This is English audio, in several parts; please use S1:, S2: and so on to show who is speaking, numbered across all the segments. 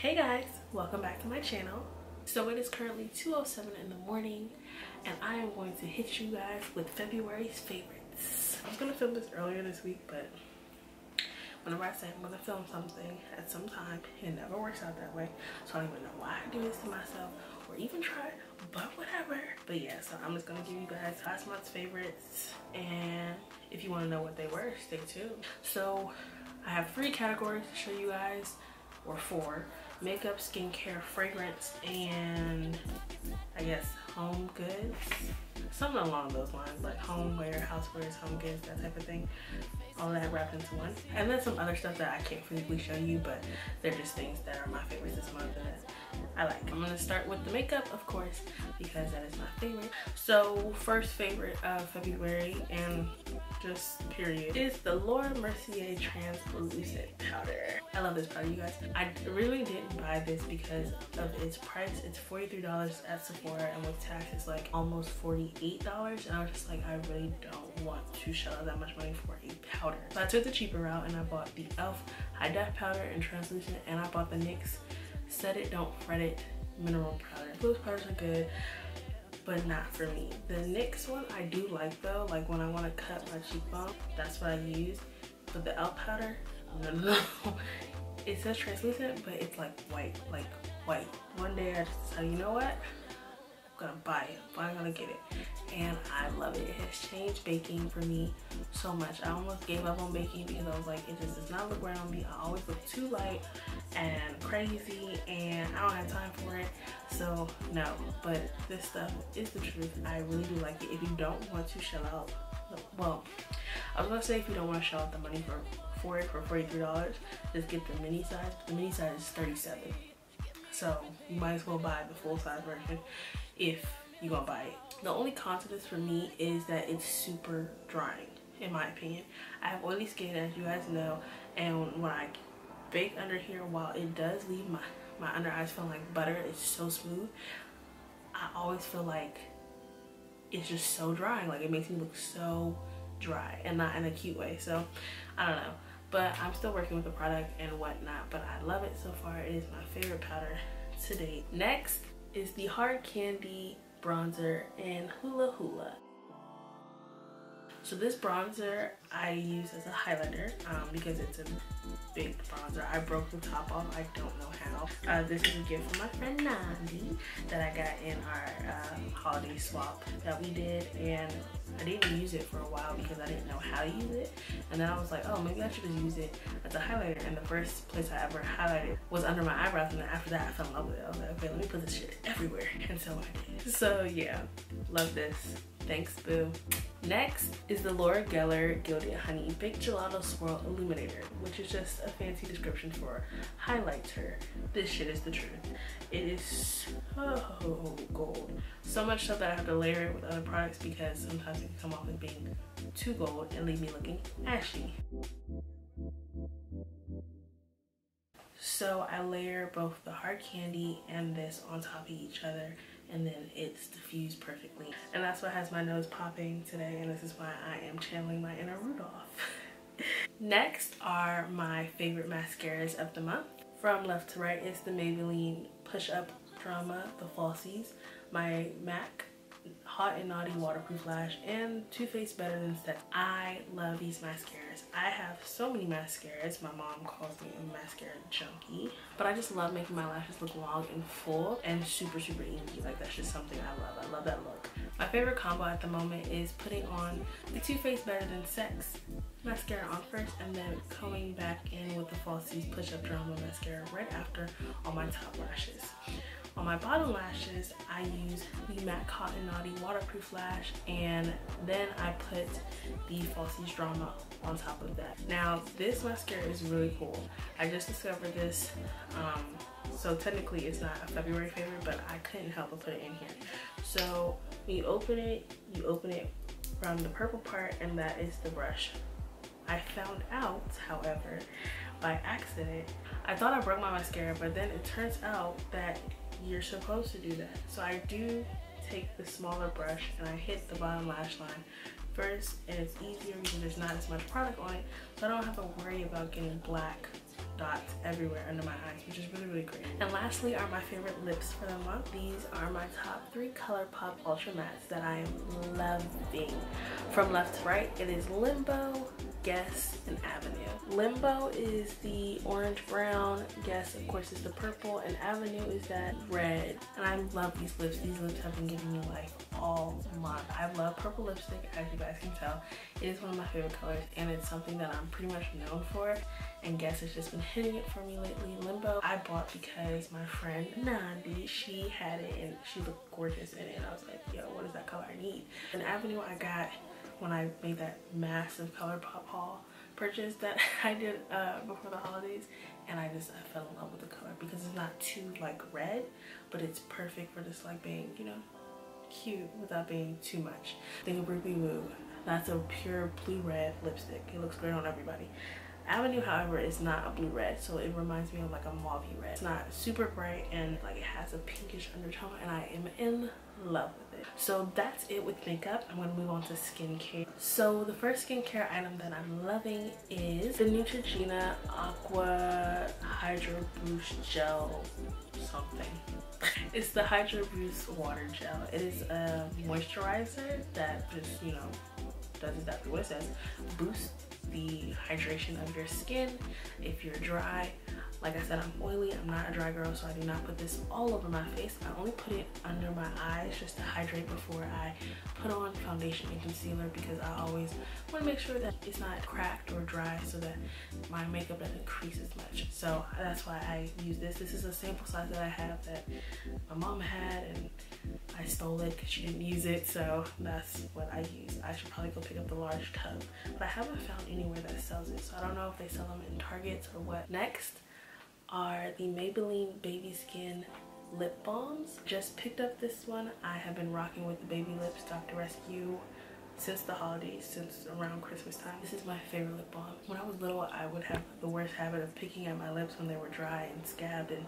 S1: Hey guys, welcome back to my channel. So it is currently 2.07 in the morning and I am going to hit you guys with February's favorites. I was gonna film this earlier this week, but whenever I say I'm gonna film something at some time, it never works out that way. So I don't even know why I do this to myself or even try, but whatever. But yeah, so I'm just gonna give you guys last month's favorites and if you wanna know what they were, stay tuned. So I have three categories to show you guys, or four makeup, skincare, fragrance, and I guess home goods. Something along those lines, like homeware, housewares, home goods, that type of thing. All that wrapped into one. And then some other stuff that I can't physically show you, but they're just things that are my favorites this month I like. I'm gonna start with the makeup, of course, because that is my favorite. So first favorite of February and just period is the Laura Mercier translucent powder. I love this powder, you guys. I really didn't buy this because of its price. It's $43 at Sephora and with tax it's like almost $48 and I was just like, I really don't want to shell out that much money for a powder. So I took the cheaper route and I bought the e.l.f. High Def powder and translucent and I bought the NYX Set It Don't Fret It mineral powder. Those powders are good but not for me. The NYX one I do like though, like when I want to cut my cheekbone, that's what I use. But the e.l.f. powder, no, no, no. It says translucent, but it's like white, like white. One day I just decided, you know what? Gonna buy it, but I'm gonna get it. And I love it. It has changed baking for me so much. I almost gave up on baking because I was like, it just does not look right on me. I always look too light and crazy and I don't have time for it. So no, but this stuff is the truth. I really do like it. If you don't want to shell out, well, I was gonna say if you don't want to shell out the money for, for it for $43, just get the mini size. The mini size is 37 so you might as well buy the full size version if you're gonna buy it. The only con to this for me is that it's super drying in my opinion. I have oily skin as you guys know and when I bake under here while it does leave my, my under eyes feeling like butter, it's so smooth. I always feel like it's just so drying. Like it makes me look so dry and not in a cute way. So I don't know. But I'm still working with the product and whatnot. But I love it so far. It is my favorite powder to date. Next is the Hard Candy Bronzer in Hula Hula. So this bronzer I use as a highlighter um, because it's a big bronzer. I broke the top off. I don't know how. Uh, this is a gift from my friend Nandi that I got in our holiday swap that we did. And I didn't use it for a while because I didn't know how to use it. And then I was like, oh, maybe I should just use it as a highlighter. And the first place I ever highlighted was under my eyebrows. And then after that, I fell in love with it. I was like, okay, let me put this shit everywhere. And so I did. So yeah, love this. Thanks, boo. Next is the Laura Geller Gilded Honey Baked Gelato Swirl Illuminator, which is just a fancy description for highlighter. This shit is the truth. It is so gold. So much so that I have to layer it with other products because sometimes it can come off as being too gold and leave me looking ashy. So I layer both the hard candy and this on top of each other and then it's diffused perfectly. And that's what has my nose popping today and this is why I am channeling my inner Rudolph. Next are my favorite mascaras of the month. From left to right is the Maybelline Push Up Drama, the Falsies, my MAC Hot and Naughty Waterproof Lash, and Too Faced Better Than Sex. I love these mascaras. I have so many mascaras. My mom calls me a mascara junkie. But I just love making my lashes look long and full and super, super inky. Like that's just something I love. I love that look. My favorite combo at the moment is putting on the Too Faced Better Than Sex mascara on first and then coming back in with the Falsies Push Up Drama Mascara right after on my top lashes. On my bottom lashes, I use the MAC Hot and Naughty Waterproof Lash and then I put the Falsies Drama on top of that. Now, this mascara is really cool. I just discovered this, um, so technically it's not a February favorite, but I couldn't help but put it in here. So when you open it, you open it from the purple part and that is the brush. I found out, however, by accident, I thought I broke my mascara, but then it turns out that you're supposed to do that. So I do take the smaller brush and I hit the bottom lash line first and it's easier because there's not as much product on it so I don't have to worry about getting black dots everywhere under my eyes, which is really, really great. And lastly are my favorite lips for the month. These are my top three ColourPop Ultra Mattes that I am loving. From left to right, it is Limbo, Guess, and Avenue. Limbo is the orange brown, Guess of course is the purple, and Avenue is that red. And I love these lips. These lips have been giving me life all month. I love purple lipstick as you guys can tell. It is one of my favorite colors and it's something that I'm pretty much known for and Guess has just been hitting it for me lately. Limbo I bought because my friend Nandi, she had it and she looked gorgeous in it and I was like, yo, what is that color I need? And Avenue I got when I made that massive ColourPop haul purchase that I did uh, before the holidays and I just I fell in love with the color because it's not too like red but it's perfect for just like being you know cute without being too much. Think of Ruby Woo. That's a pure blue red lipstick. It looks great on everybody. Avenue, however, is not a blue red, so it reminds me of like a mauve red. It's not super bright and like it has a pinkish undertone and I am in love with it. So that's it with makeup. I'm gonna move on to skincare. So the first skincare item that I'm loving is the Neutrogena Aqua Hydro Boost Gel something. it's the Hydro Boost Water Gel. It is a moisturizer that just, you know, does exactly what it says. Boosts the hydration of your skin if you're dry like I said, I'm oily. I'm not a dry girl, so I do not put this all over my face. I only put it under my eyes just to hydrate before I put on foundation and concealer because I always want to make sure that it's not cracked or dry so that my makeup doesn't crease as much. So that's why I use this. This is a sample size that I have that my mom had and I stole it because she didn't use it. So that's what I use. I should probably go pick up the large tub. But I haven't found anywhere that sells it. So I don't know if they sell them in Targets or what. Next, are the Maybelline Baby Skin lip balms. Just picked up this one. I have been rocking with the Baby Lips Dr. Rescue since the holidays, since around Christmas time. This is my favorite lip balm. When I was little, I would have the worst habit of picking at my lips when they were dry and scabbed and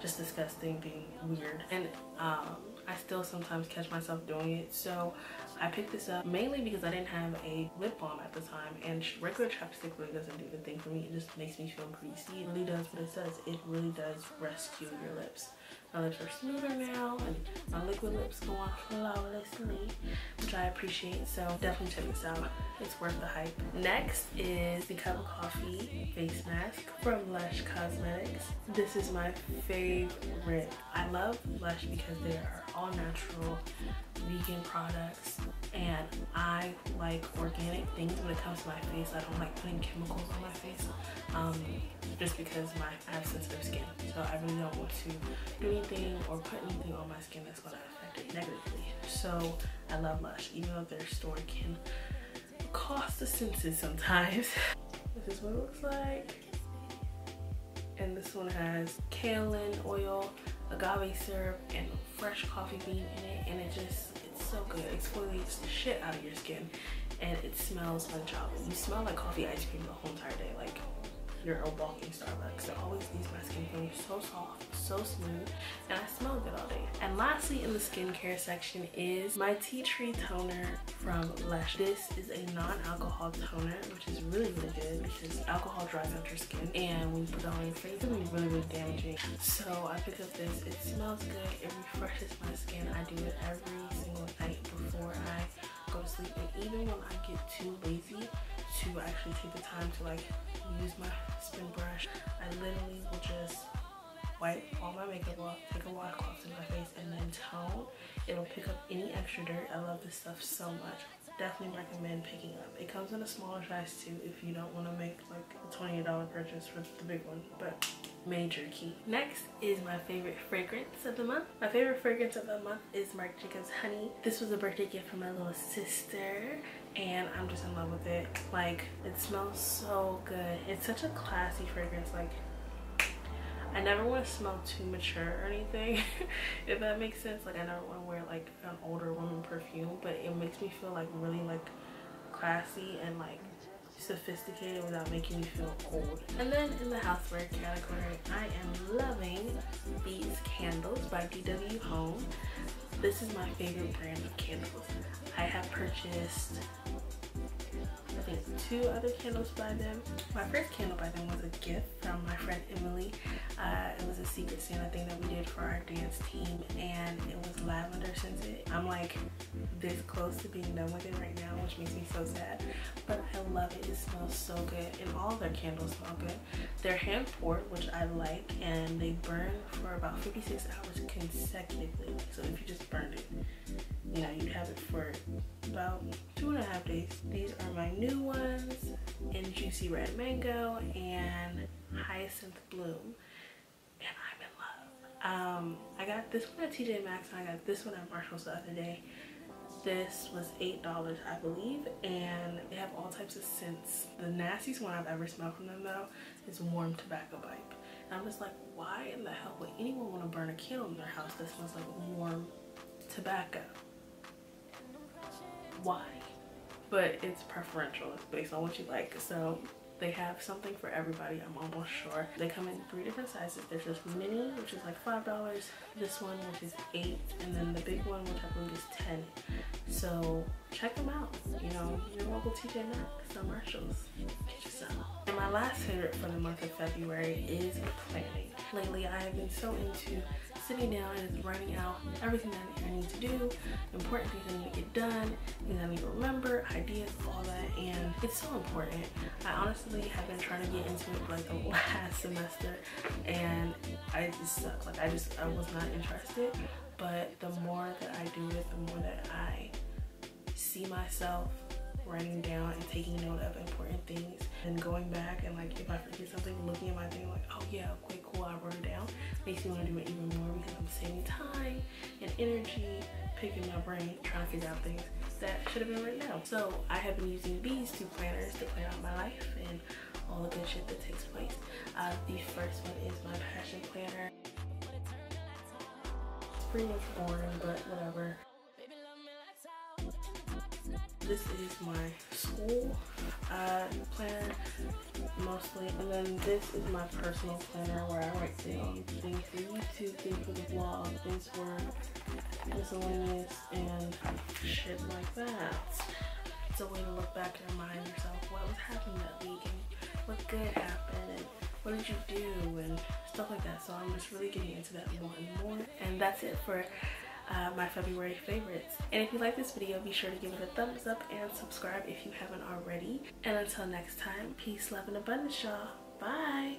S1: just disgusting, being weird. And um, I still sometimes catch myself doing it. So I picked this up mainly because I didn't have a lip balm at the time and regular chapstick really doesn't do the thing for me. It just makes me feel greasy. It really does what it says. It really does rescue your lips. My lips are smoother now and my liquid lips go on flawlessly, which I appreciate. So definitely check this out. It's worth the hype. Next is the Cup of Coffee face mask from Lush Cosmetics. This is my favorite. I love Lush because they are all natural vegan products and I like organic things when it comes to my face. I don't like putting chemicals on my face um, just because my, I have sensitive skin. So I really don't want to do anything or put anything on my skin that's going to affect it negatively. So I love Lush, even though their store can cost the senses sometimes. this is what it looks like. And this one has kaolin oil, agave syrup, and fresh coffee bean in it. And it just so good. Exfoliates the shit out of your skin and it smells like chocolate. You smell like coffee ice cream the whole entire day. Like you're walking Starbucks. It always leaves my skin feeling so soft, so smooth, and I smell good all day. And lastly in the skincare section is my tea tree toner from Lush. This is a non-alcohol toner, which is really, really good because alcohol dries out your skin and when you put it on your face, it can be really, really damaging. So I picked up this. It smells good. It refreshes my skin. I do it every single night before I go to sleep. And even when I get too lazy to actually take the time to like use my spin brush. I literally will just wipe all my makeup off, take a washcloth to my face, and then tone. It'll pick up any extra dirt. I love this stuff so much. Definitely recommend picking up. It comes in a smaller size too if you don't want to make like a $28 purchase for the big one, but major key. Next is my favorite fragrance of the month. My favorite fragrance of the month is Marc Jacobs Honey. This was a birthday gift from my little sister and I'm just in love with it. Like, it smells so good. It's such a classy fragrance. Like, I never want to smell too mature or anything, if that makes sense. Like, I never want to wear, like, an older woman perfume, but it makes me feel, like, really, like, classy and, like, sophisticated without making me feel old. And then in the houseware category, I am loving these candles by DW Home. This is my favorite brand of candles. I have purchased two other candles by them. My first candle by them was a gift from my friend Emily. Uh, it was a secret Santa thing that we did for our dance team and it was lavender scented. I'm like this close to being done with it right now which makes me so sad but I love it. It smells so good and all their candles smell good. They're hand poured which I like and they burn for about 56 hours consecutively. So if you just burned it, you know, you'd have it for about two and a half days. These are my new ones in Juicy Red Mango and Hyacinth Bloom. And I'm in love. Um, I got this one at TJ Maxx and I got this one at Marshalls the other day. This was $8, I believe, and they have all types of scents. The nastiest one I've ever smelled from them though is warm tobacco pipe. And I'm just like, why in the hell would anyone want to burn a candle in their house that smells like warm tobacco? Why? But it's preferential. It's based on what you like. So they have something for everybody, I'm almost sure. They come in three different sizes. There's this mini, which is like $5, this one, which is 8 and then the big one, which I believe is 10 So check them out. You know, your local TJ Maxx or Marshalls. Get yourself. And my last favorite for the month of February is planning. Lately, I have been so into sitting down and writing out everything that I need to do, important things I need to get done, things I need to remember, ideas, all that, and it's so important. I honestly have been trying to get into it like the last semester, and I just suck. Like I just I was not interested, but the more that I do it, the more that I see myself writing down and taking note of important things and going back and like if I forget something looking at my thing like oh yeah okay cool I wrote it down. Makes me want to do it even more because I'm saving time and energy picking my brain trying to figure out things that should have been written down. So I have been using these two planners to plan out my life and all the good shit that takes place. Uh, the first one is my passion planner. It's pretty much boring but whatever this is my school uh, planner mostly and then this is my personal planner where I write down things for YouTube, things for the vlog, things for miscellaneous and shit like that. It's a way to look back and remind yourself what was happening that week and what good happened and what did you do and stuff like that. So I'm just really getting into that more and more. And that's it for uh, my February favorites. And if you like this video, be sure to give it a thumbs up and subscribe if you haven't already. And until next time, peace, love, and abundance, y'all. Bye.